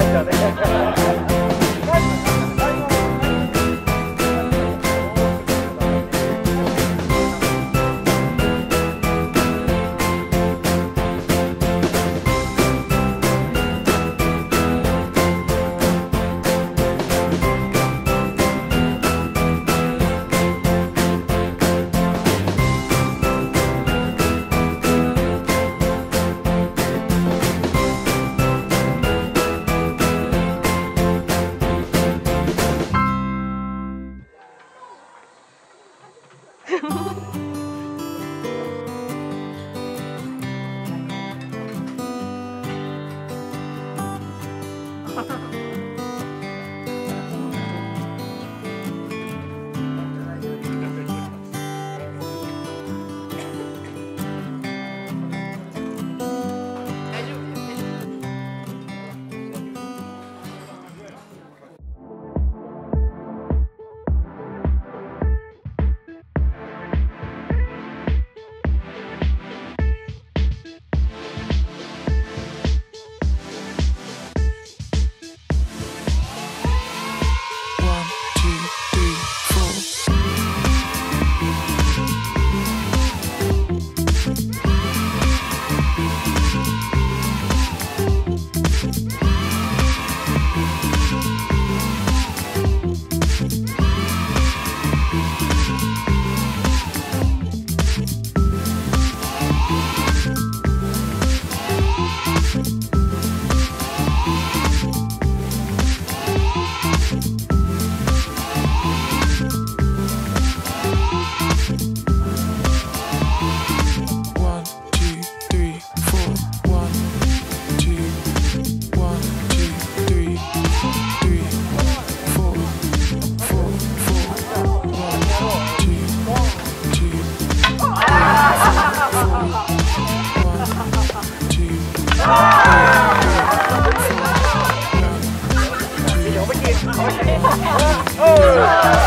no, ハハハハ! Brasil!